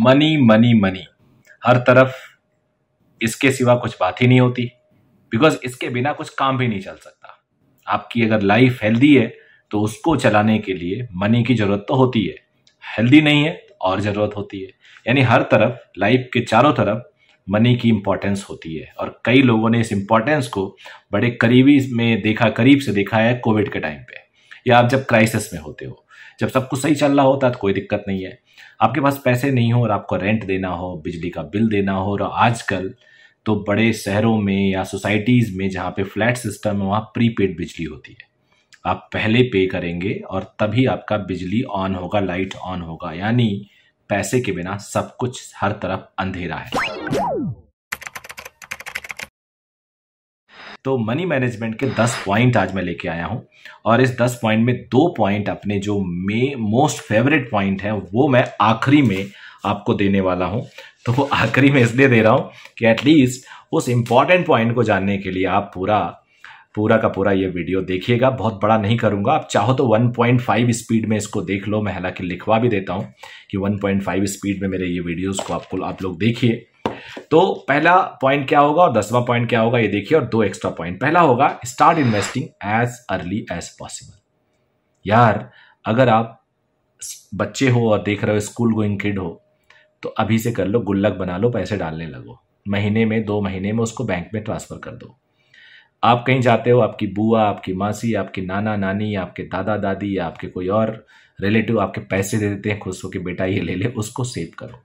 Money money money. हर तरफ़ इसके सिवा कुछ बात ही नहीं होती। बिकॉज़ इसके बिना कुछ काम भी नहीं चल सकता। आपकी अगर लाइफ हेल्दी है तो उसको चलाने के लिए मनी की ज़रूरत तो होती है। हेल्दी नहीं है तो और ज़रूरत होती है। यानी हर तरफ़ लाइफ के चारों तरफ़ मनी की इंपॉर्टेंस होती है। और कई लोगों ने इस इंपॉर्टेंस को बड़े करीबी में देखा, करीब से देखा है कोविड के टाइम पे। या आप जब क्राइसिस में होते हो जब सब कुछ सही चल रहा होता है तो कोई दिक्कत नहीं है। आपके पास पैसे नहीं हो और आपको रेंट देना हो, बिजली का बिल देना हो और आजकल तो बड़े शहरों में या सोसाइटीज़ में जहाँ पे फ्लैट सिस्टम है, वहाँ प्रीपेड बिजली होती है। आप पहले पे करेंगे और तभी आपका बिजली ऑन होगा लाइट ऑन होगा। यानी पैसे के बिना सब कुछ हर तरफ़ अंधेरा है। तो मनी मैनेजमेंट के 10 पॉइंट आज मैं लेके आया हूँ। और इस 10 पॉइंट में दो पॉइंट अपने जो मे मोस्ट फेवरेट पॉइंट है, वो मैं आखिरी में आपको देने वाला हूँ। तो वो आखिरी में इसलिए दे रहा हूँ कि एटलीस्ट उस इंपॉर्टेंट पॉइंट को जानने के लिए आप पूरा पूरा का पूरा ये वीडियो देखिएगा। बहुत बड़ा नहीं करूँगा। आप चाहो तो 1.5 स्पीड में इसको देख लो। मैं हालाँकि लिखवा भी देता हूँ कि 1.5 स्पीड में मेरे ये वीडियोस को आपको आप लोग देखिए। तो पहला पॉइंट क्या होगा और दसवां पॉइंट क्या होगा, ये देखिए, और दो एक्स्ट्रा पॉइंट पहला होगा start investing as early as possible यार, अगर आप बच्चे हो और देख रहे हो स्कूल गोइंग किड हो तो अभी से कर लो, गुल्लक बना लो, पैसे डालने लगो। महीने में, दो महीने में उसको बैंक में ट्रांसफ़र कर दो। आप कहीं जाते हो, आपकी बुआ, आपकी मासी, आपकी नाना, नानी, आपके दादा, दादी या आपके कोई और रिलेटिव आपके पैसे दे देते हैं, खुश होकर बेटा ये ले ले, उसको सेव करो।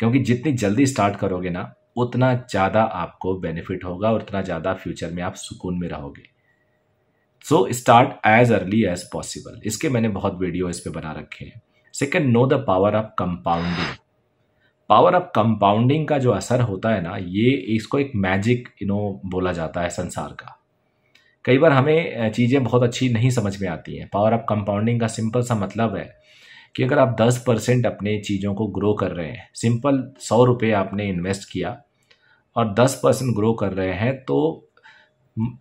क्योंकि जितनी जल्दी स्टार्ट करोगे ना, उतना ज़्यादा आपको बेनिफिट होगा और उतना ज़्यादा फ्यूचर में आप सुकून में रहोगे। So start as early as possible इसके मैंने बहुत वीडियो इस पर बना रखे हैं। Second know the power of compounding power of compounding का जो असर होता है ना, ये इसको एक मैजिक यू नो बोला जाता है संसार का। कई बार हमें चीज़ें बहुत अच्छी नहीं समझ में आती हैं। पावर ऑफ़ कंपाउंडिंग का सिंपल सा मतलब है कि अगर आप 10 परसेंट अपने चीज़ों को ग्रो कर रहे हैं सिंपल सौ रुपये आपने इन्वेस्ट किया और 10 परसेंट ग्रो कर रहे हैं तो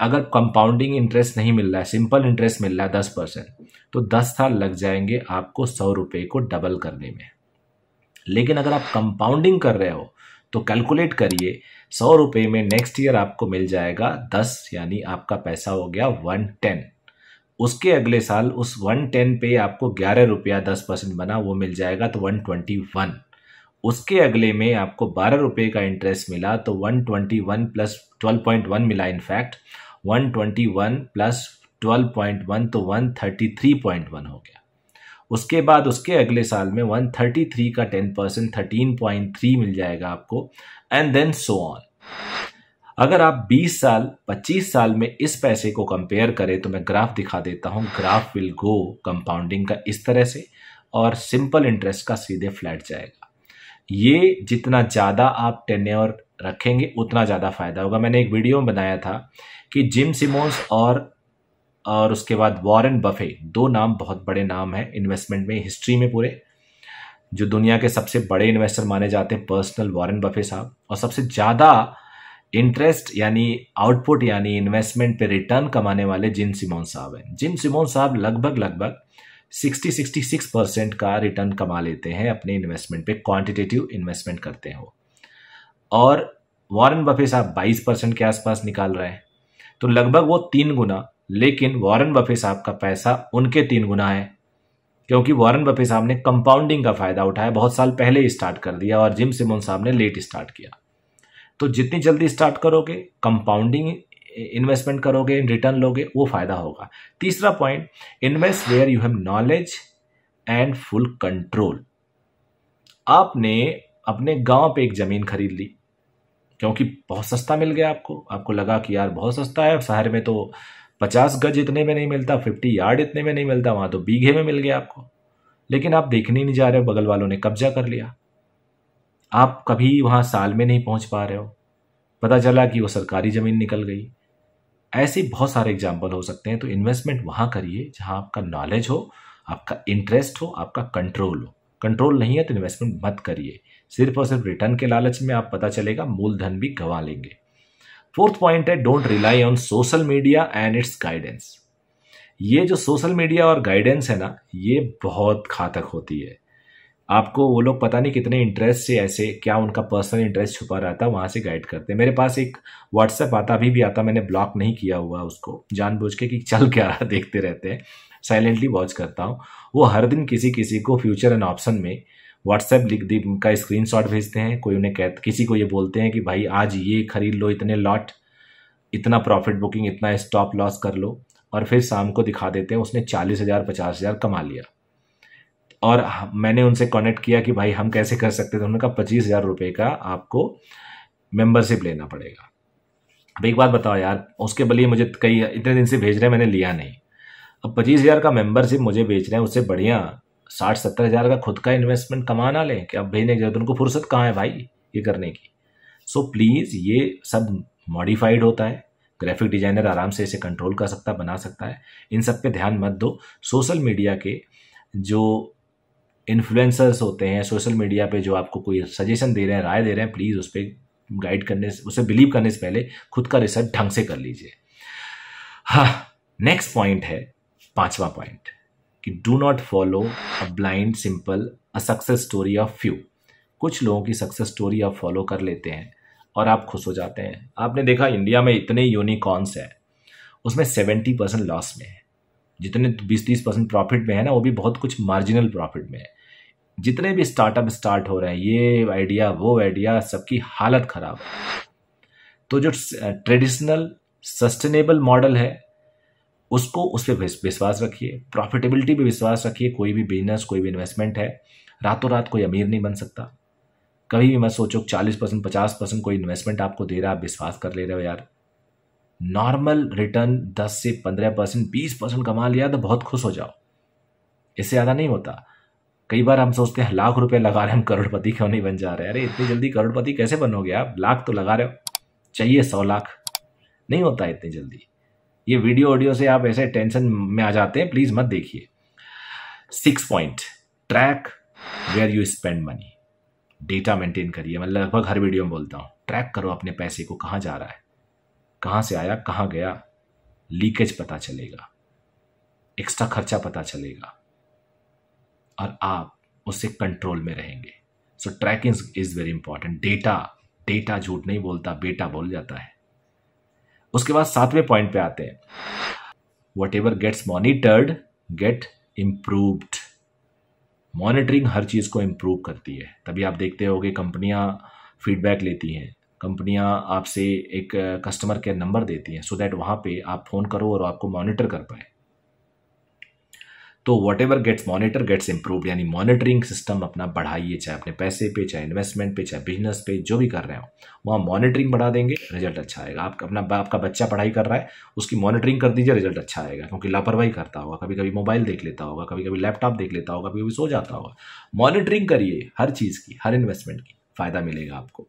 अगर कंपाउंडिंग इंटरेस्ट नहीं मिल रहा है सिंपल इंटरेस्ट मिल रहा है दस परसेंट तो दस साल लग जाएँगे आपको सौ रुपये को डबल करने में। लेकिन अगर आप कंपाउंडिंग कर रहे हो तो कैलकुलेट करिए, सौ रुपये में नेक्स्ट ईयर आपको मिल जाएगा दस, यानी आपका पैसा हो गया वन टेन उसके अगले साल उस वन टेन पे आपको ग्यारह रुपया दस परसेंट बना, वो मिल जाएगा तो वन ट्वेंटी वन उसके अगले में आपको बारह रुपये का इंटरेस्ट मिला तो one twenty one plus twelve point one मिला in fact one twenty one plus twelve point one तो one thirty three point one हो गया। उसके बाद उसके अगले साल में वन थर्टी थ्री का ten percent thirteen point three मिल जाएगा आपको एंड देन सो ऑन अगर आप 20 साल 25 साल में इस पैसे को कंपेयर करें तो मैं ग्राफ दिखा देता हूँ। ग्राफ विल गो कंपाउंडिंग का इस तरह से और सिंपल इंटरेस्ट का सीधे फ्लैट जाएगा। ये जितना ज़्यादा आप टेन्योर रखेंगे, उतना ज़्यादा फ़ायदा होगा। मैंने एक वीडियो में बनाया था कि जिम सिमोन्स और और उसके बाद वॉरेन बफे दो नाम, बहुत बड़े नाम हैं इन्वेस्टमेंट में हिस्ट्री में पूरे, जो दुनिया के सबसे बड़े इन्वेस्टर माने जाते हैं पर्सनल वॉरेन बफे साहब। और सबसे ज़्यादा इंटरेस्ट यानी आउटपुट यानी इन्वेस्टमेंट पे रिटर्न कमाने वाले जिन सिमोन साहब हैं। जिम सिमोन साहब लगभग लगभग 60 66 परसेंट का रिटर्न कमा लेते हैं, अपने इन्वेस्टमेंट पे क्वांटिटेटिव इन्वेस्टमेंट करते हैं वो। और वॉरेन बफे साहब 22 परसेंट के आसपास निकाल रहे हैं। तो लगभग वो तीन गुना, लेकिन वॉरेन बफे साहब का पैसा उनके तीन गुना है, क्योंकि वॉरेन बफे साहब ने कंपाउंडिंग का फ़ायदा उठाया, बहुत साल पहले स्टार्ट कर दिया और जिम सिमोन साहब ने लेट स्टार्ट किया। तो जितनी जल्दी स्टार्ट करोगे कंपाउंडिंग इन्वेस्टमेंट करोगे रिटर्न लोगे, वो फ़ायदा होगा। तीसरा point invest where you have knowledge and full control आपने अपने गाँव पे एक ज़मीन खरीद ली, क्योंकि बहुत सस्ता मिल गया आपको। आपको लगा कि यार बहुत सस्ता है, शहर में तो पचास गज इतने में नहीं मिलता फिफ्टी यार्ड इतने में नहीं मिलता, वहाँ तो बीघे में मिल गया आपको। लेकिन आप देखने नहीं जा रहे हो, बगल वालों ने कब्जा कर लिया। आप कभी वहाँ साल में नहीं पहुँच पा रहे हो। पता चला कि वो सरकारी ज़मीन निकल गई। ऐसे बहुत सारे एग्ज़ाम्पल हो सकते हैं तो इन्वेस्टमेंट वहाँ करिए जहाँ आपका नॉलेज हो, आपका इंटरेस्ट हो, आपका कंट्रोल हो। कंट्रोल नहीं है तो इन्वेस्टमेंट मत करिए। सिर्फ़ और सिर्फ़ रिटर्न के लालच में आप पता चलेगा, मूलधन भी गंवा लेंगे। फोर्थ पॉइंट है don't rely on social media and its guidance ये जो सोशल मीडिया और गाइडेंस है ना, ये बहुत घातक होती है। आपको वो लोग पता नहीं कितने इंटरेस्ट से ऐसे, क्या उनका पर्सनल इंटरेस्ट छुपा रहता है वहाँ से गाइड करते। हैं मेरे पास एक व्हाट्सएप आता, अभी भी आता, मैंने ब्लॉक नहीं किया हुआ उसको। जानबूझ के कि चल क्या रहा, देखते रहते हैं। साइलेंटली वॉच करता हूँ। वो हर दिन किसी किसी को फ्यूचर एंड ऑप्शन में व्हाट्सएप लिख दी का स्क्रीन भेजते हैं। कोई उन्हें कह किसी को ये बोलते हैं कि, भाई, आज ये खरीद लो, इतने लॉट इतना प्रॉफिट बुकिंग इतना स्टॉप लॉस कर लो। और फिर शाम को दिखा देते हैं, उसने चालीस हज़ार, पचास हज़ार कमा लिया। और मैंने उनसे कनेक्ट किया कि भाई, हम कैसे कर सकते थे? उन्होंने कहा, पच्चीस हज़ार रुपये का आपको मेंबरशिप लेना पड़ेगा। अब एक बात बताओ यार, उसके बलिए मुझे कई, इतने दिन से भेज रहे हैं, मैंने लिया नहीं। अब पच्चीस हज़ार का मेंबरशिप मुझे बेच रहे हैं, उससे बढ़िया साठ सत्तर हज़ार का खुद का इन्वेस्टमेंट कमा ना लें। कि अब भेजने की ज़रूरत, उनको फुर्सत कहाँ है भाई ये करने की? सो प्लीज़ ये सब मॉडिफाइड होता है। ग्राफिक डिज़ाइनर आराम से इसे कंट्रोल कर सकता है बना सकता है। इन सब पे ध्यान मत दो। सोशल मीडिया के जो इन्फ्लुएंसर्स होते हैं सोशल मीडिया पे जो आपको कोई सजेशन दे रहे हैं, राय दे रहे हैं प्लीज़ उस पर गाइड करने से, उसे बिलीव करने से पहले खुद का रिसर्च ढंग से कर लीजिए। हाँ नेक्स्ट पॉइंट है, पांचवा पॉइंट कि do not follow a blind simple a success story of few कुछ लोगों की सक्सेस स्टोरी आप फॉलो कर लेते हैं और आप खुश हो जाते हैं। आपने देखा इंडिया में इतने यूनिकॉर्न्स हैं, उसमें सेवेंटी परसेंट लॉस में है। जितने बीस तीस परसेंट प्रॉफिट में है ना, वो भी बहुत कुछ मार्जिनल प्रॉफिट में है। जितने भी स्टार्टअप स्टार्ट हो रहे हैं, ये आइडिया वो आइडिया सबकी हालत खराब है। तो जो ट्रेडिशनल सस्टेनेबल मॉडल है, उसको उस पर विश्वास रखिए। प्रॉफिटेबिलिटी पे विश्वास रखिए। कोई भी बिज़नेस कोई भी इन्वेस्टमेंट है, रातों रात कोई अमीर नहीं बन सकता। कभी भी मत सोचो, चालीस परसेंट, पचास परसेंट कोई इन्वेस्टमेंट आपको दे रहा है, आप विश्वास कर ले रहे हो यार। नॉर्मल रिटर्न दस से पंद्रह परसेंट, बीस परसेंट कमा लिया तो बहुत खुश हो जाओ। इससे ज़्यादा नहीं होता। कई बार हम सोचते हैं, लाख रुपए लगा रहे हम करोड़पति, क्यों नहीं बन जा रहे? अरे, इतनी जल्दी करोड़पति कैसे बनोगे आप? लाख तो लगा रहे हो। चाहिए सौ लाख। नहीं होता इतनी जल्दी। ये वीडियो ऑडियो से आप ऐसे टेंशन में आ जाते हैं, प्लीज़ मत देखिए। Six point, track where you spend money. Data maintain करिए। मैं लगभग हर वीडियो में बोलता हूँ, ट्रैक करो अपने पैसे को, कहाँ जा रहा है? कहाँ से आया, कहाँ गया? लीकेज पता चलेगा। एक्स्ट्रा खर्चा पता चलेगा। और आप उससे कंट्रोल में रहेंगे। So tracking is very important data data झूठ नहीं बोलता बेटा बोल जाता है। उसके बाद सातवें पॉइंट पे आते हैं। Whatever gets monitored get improved monitoring हर चीज़ को इम्प्रूव करती है। तभी आप देखते हो कि कंपनियाँ फीडबैक लेती हैं। कंपनियाँ आपसे एक कस्टमर केयर नंबर देती हैं सो दैट वहाँ पे आप फ़ोन करो और आपको मॉनिटर कर पाए। तो whatever gets monitor gets improve यानी मॉनिटरिंग सिस्टम अपना बढ़ाइए, चाहे अपने पैसे पे, चाहे इन्वेस्टमेंट पे, चाहे बिज़नेस पे, जो भी कर रहे हो, वहाँ मॉनिटरिंग बढ़ा देंगे रिज़ल्ट अच्छा आएगा। आप अपना आपका बच्चा पढ़ाई कर रहा है, उसकी मॉनिटरिंग कर दीजिए रिज़ल्ट अच्छा आएगा, क्योंकि लापरवाही करता होगा कभी कभी मोबाइल देख लेता होगा कभी कभी लैपटॉप देख लेता होगा कभी कभी सो जाता होगा। मॉनिटरिंग करिए हर चीज़ की, हर इन्वेस्टमेंट की, फ़ायदा मिलेगा आपको।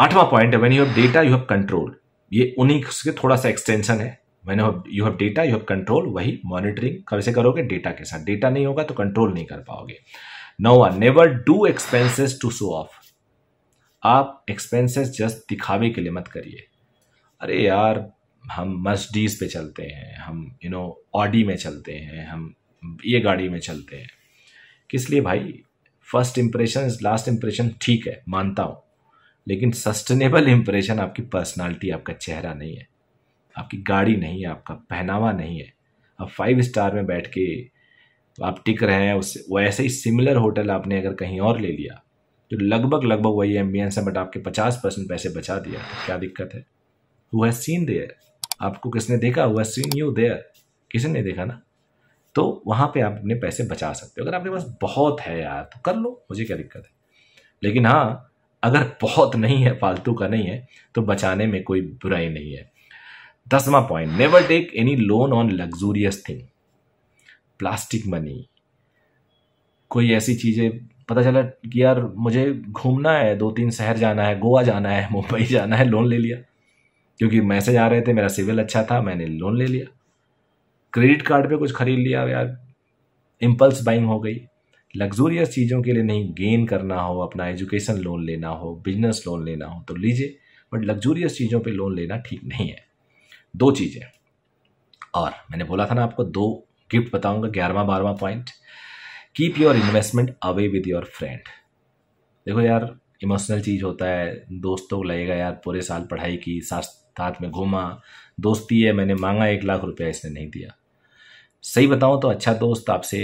आठवां पॉइंट है when you have data you have control ये उन्हीं के थोड़ा सा एक्सटेंशन है। मैंने you have data you have control वही मॉनिटरिंग कैसे करोगे? डेटा के साथ। डेटा नहीं होगा तो कंट्रोल नहीं कर पाओगे। No one never do expenses to show off आप एक्सपेंसेस जस्ट दिखावे के लिए मत करिए। अरे यार, हम मस्डीज पे चलते हैं, हम यू नो ऑडी में चलते हैं, हम ये गाड़ी में चलते हैं। किस लिए भाई? फ़र्स्ट इंप्रेशन लास्ट इंप्रेशन ठीक है, मानता हूँ। लेकिन सस्टेनेबल इंप्रेशन आपकी पर्सनालिटी आपका चेहरा नहीं है। आपकी गाड़ी नहीं है, आपका पहनावा नहीं है। अब फाइव स्टार में बैठ के आप टिक रहे हैं उससे वैसे ही सिमिलर होटल आपने अगर कहीं और ले लिया, जो लगभग लगभग वही एम्बियंस है बट आपके पचास परसेंट पैसे बचा दिया तो क्या दिक्कत है? हु हैज़ सीन देयर आपको किसने देखा? हु सीन यू देयर किसी ने देखा ना? तो वहाँ पे आप अपने पैसे बचा सकते हो। अगर आपके पास बहुत है यार तो कर लो, मुझे क्या दिक्कत है? लेकिन हाँ अगर बहुत नहीं है, फालतू का नहीं है तो बचाने में कोई बुराई नहीं है। दसवा point never take any loan on luxurious thing plastic money कोई ऐसी चीज़ें, पता चला कि यार मुझे घूमना है दो तीन शहर जाना है, गोवा जाना है, मुंबई जाना है लोन ले लिया। क्योंकि मैसेज आ रहे थे, मेरा सिविल अच्छा था, मैंने लोन ले लिया। क्रेडिट कार्ड पे कुछ खरीद लिया, यार। इम्पल्स बाइंग हो गई। लग्जूरियस चीज़ों के लिए नहीं गेन करना हो, अपना एजुकेशन लोन लेना हो बिज़नेस लोन लेना हो तो लीजिए। बट लग्जूरियस चीज़ों पे लोन लेना ठीक नहीं है। दो चीज़ें। और मैंने बोला था ना आपको, दो गिफ्ट बताऊँगा, ग्यारहवा, बारहवा point keep your investment away with your friend देखो यार इमोशनल चीज़ होता है, दोस्तों को लगेगा, यार, पूरे साल पढ़ाई की, साथ साथ में घूमा, दोस्ती है, मैंने मांगा एक लाख रुपया, इसने नहीं दिया। सही बताऊँ तो अच्छा दोस्त आपसे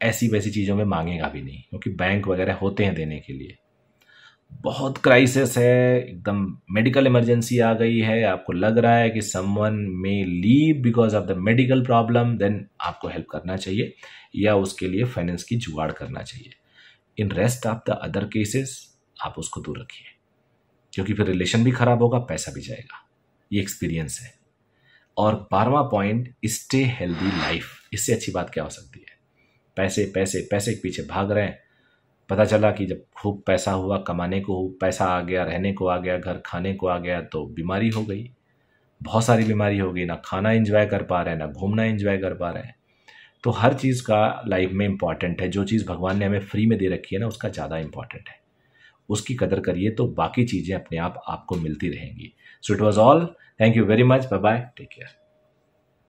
ऐसी वैसी चीज़ों में मांगेगा भी नहीं, क्योंकि बैंक वगैरह होते हैं देने के लिए। बहुत क्राइसिस है, एकदम मेडिकल इमरजेंसी आ गई है, आपको लग रहा है कि someone may leave because of the medical problem then आपको हेल्प करना चाहिए या उसके लिए फाइनेंस की जुगाड़ करना चाहिए। In rest of the other cases आप उसको दूर रखिए, क्योंकि फिर रिलेशन भी खराब होगा, पैसा भी जाएगा। ये एक्सपीरियंस है। और बारवा पॉइंट स्टे हेल्दी लाइफ इससे अच्छी बात क्या हो सकती है? पैसे पैसे पैसे के पीछे भाग रहे हैं। पता चला कि जब खूब पैसा हुआ, कमाने को पैसा आ गया, रहने को आ गया, घर खाने को आ गया तो बीमारी हो गई। बहुत सारी बीमारी हो गई, ना खाना इंजॉय कर पा रहे हैं, ना घूमना इंजॉय कर पा रहे हैं। तो हर चीज़ का लाइफ में इंपॉर्टेंट है। जो चीज़ भगवान ने हमें फ्री में दे रखी है ना, उसका ज़्यादा इंपॉर्टेंट है। उसकी कदर करिए तो बाकी चीज़ें अपने आप आपको मिलती रहेंगी। So it was all thank you very much bye bye take care